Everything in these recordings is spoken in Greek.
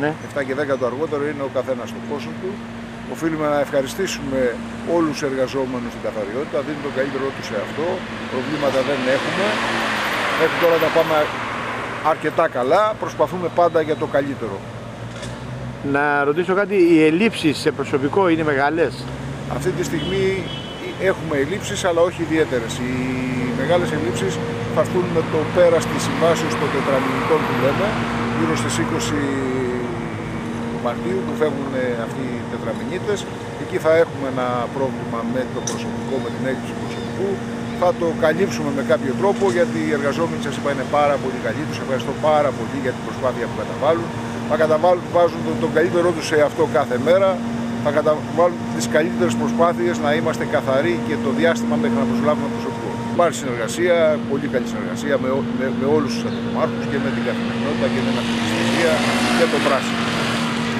Ναι. 7 και 10 το αργότερο είναι ο καθένας στο πόσο του. Οφείλουμε να ευχαριστήσουμε όλους τους εργαζόμενους στην καθαριότητα, δίνουν τον καλύτερό τους σε αυτό. Προβλήματα δεν έχουμε. Μέχρι τώρα τα πάμε αρκετά καλά. Προσπαθούμε πάντα για το καλύτερο. Να ρωτήσω κάτι, οι ελλείψεις σε προσωπικό είναι μεγάλες; Αυτή τη στιγμή έχουμε ελλείψεις, αλλά όχι ιδιαίτερες. Οι μεγάλες ελλείψεις θα έρθουν με το πέρας της συμβάσεως των τετραμινητών που λέμε, γύρω στις 20 Μαρτίου που φεύγουν αυτοί οι τετραμινίτες. Εκεί θα έχουμε ένα πρόβλημα με το προσωπικό, με την έλλειψη προσωπικού. Θα το καλύψουμε με κάποιο τρόπο γιατί οι εργαζόμενοι σας είπα είναι πάρα πολύ καλοί. Τους ευχαριστώ πάρα πολύ για την προσπάθεια που καταβάλουν. Θα καταβάλουν, βάζουν τον, τον καλύτερό τους σε αυτό κάθε μέρα θα καταβάλουν τις καλύτερες προσπάθειες να είμαστε καθαροί και το διάστημα μέχρι να προσλάβουμε προσωπικό. Υπάρχει συνεργασία, πολύ καλή συνεργασία με, με, με όλους τους αντιμάρχου και με την καθημερινότητα και με την αυτοκινητία και το πράσινο.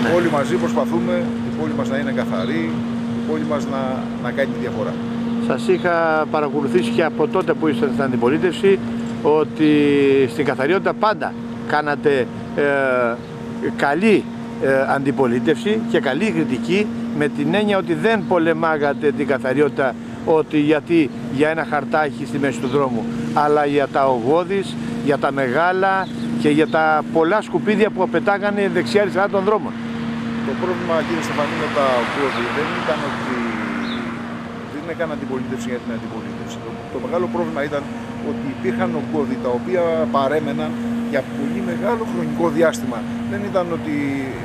Ναι. Όλοι μαζί προσπαθούμε η πόλη μας να είναι καθαρή, η πόλη μας να, να κάνει τη διαφορά. Σας είχα παρακολουθήσει και από τότε που ήσασταν στην αντιπολίτευση ότι στην καθαριότητα πάντα κάνατε ε, καλή ε, αντιπολίτευση και καλή κριτική με την έννοια ότι δεν πολεμάγατε την καθαριότητα ότι γιατί για ένα χαρτάκι στη μέση του δρόμου αλλά για τα ογόδης, για τα μεγάλα και για τα πολλά σκουπίδια που απαιτάγανε δεξιά-αριστερά των δρόμων. Το πρόβλημα κύριε Στεφανή με τα ογόδη δεν ήταν ότι δεν έκανε αντιπολίτευση για την αντιπολίτευση. Το, το μεγάλο πρόβλημα ήταν ότι υπήρχαν ογκώδη τα οποία παρέμεναν για πολύ μεγάλο χρονικό διάστημα. Δεν ήταν ότι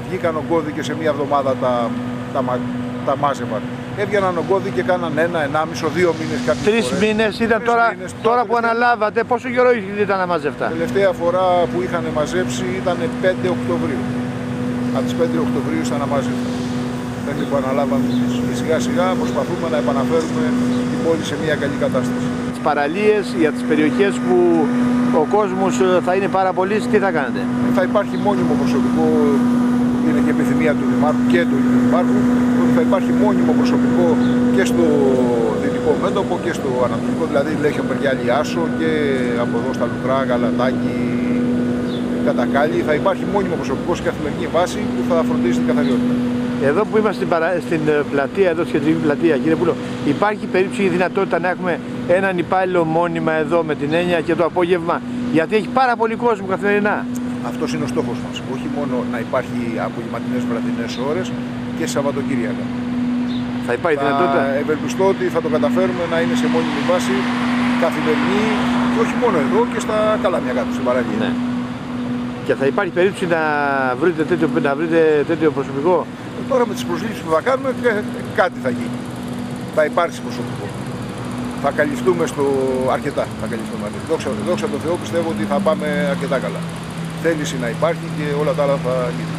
βγήκαν ογκώδη και σε μία εβδομάδα τα, τα, τα μάζευαν. Έβγαιναν ογκώδη και κάναν ένα, ενάμισο, δύο μήνες κάποιοι. Τρεις μήνες ήταν Τρεις τώρα, μήνες, τώρα που τελευταία- αναλάβατε, πόσο καιρό ήταν να μαζευτά. Τελευταία φορά που είχαν μαζέψει ήταν 5 Οκτωβρίου. Από τις 5 Οκτωβρίου ήταν να μαζεύουν. Μέχρι που αναλάβαμε εμείς. Και σιγά σιγά προσπαθούμε να επαναφέρουμε την πόλη σε μια καλή κατάσταση. Τις παραλίες για τις περιοχές που ο κόσμος θα είναι πάρα πολύ, τι θα κάνετε; θα υπάρχει μόνιμο προσωπικό, είναι και επιθυμία του Δημάρχου και του Δημάρχου, ότι θα υπάρχει μόνιμο προσωπικό και στο δυτικό μέτωπο και στο ανατολικό, δηλαδή Λέχιο Περιάλη Άσο και από εδώ στα Λουτρά, Γαλατάκι, Κατακάλι. Θα υπάρχει μόνιμο προσωπικός σε καθημερινή βάση που θα φροντίζει την καθαριότητα. Εδώ που είμαστε στην, παρα... στην ε, πλατεία, εδώ στη κεντρική πλατεία, κύριε Πούλο, υπάρχει περίπτωση ή δυνατότητα να έχουμε έναν υπάλληλο μόνιμα εδώ με την έννοια και το απόγευμα, γιατί έχει πάρα πολύ κόσμο καθημερινά. Αυτός είναι ο στόχος μας. Όχι μόνο να υπάρχει απογευματινές βραδινές ώρες και Σαββατοκύριακα. Θα υπάρχει δυνατότητα; Θα ευελπιστώ ότι θα το καταφέρουμε να είναι σε μόνιμη βάση καθημερινή και όχι μόνο εδώ και στα καλάμια κάτω στην παραλία. Ναι. Και θα υπάρχει περίπτωση να βρείτε τέτοιο, να βρείτε τέτοιο προσωπικό. Τώρα με τις προσλήψεις που θα κάνουμε κα- κάτι θα γίνει. Θα υπάρξει προσωπικό. Θα καλυφθούμε στο αρκετά. Θα καλυφθούμε αρκετά. Δόξα, δόξα τω Θεώ πιστεύω ότι θα πάμε αρκετά καλά. Θέληση να υπάρχει και όλα τα άλλα θα γίνουν.